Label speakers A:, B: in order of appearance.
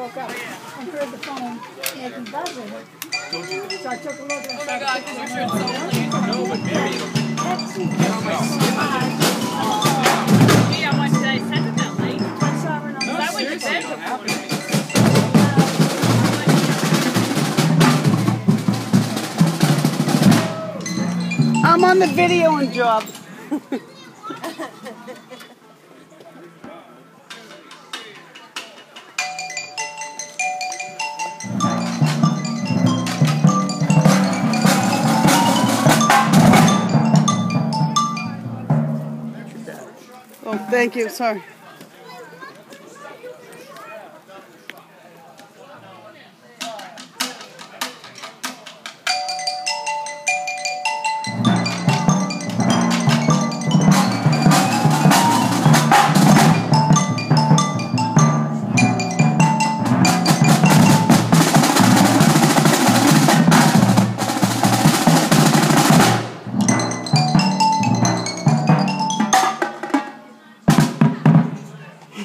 A: woke up and heard the phone making buzzing. So I took a look and
B: Oh my god, because you're sure it's so late.
C: No, but maybe it'll
A: Pepsi, Pepsi,
B: Yeah, why did I send it that late?
A: I saw it on
B: I went to
C: seriously,
B: bed
C: it'll
B: before.
C: happen.
D: I'm on the videoing job. Oh, thank you. Sorry.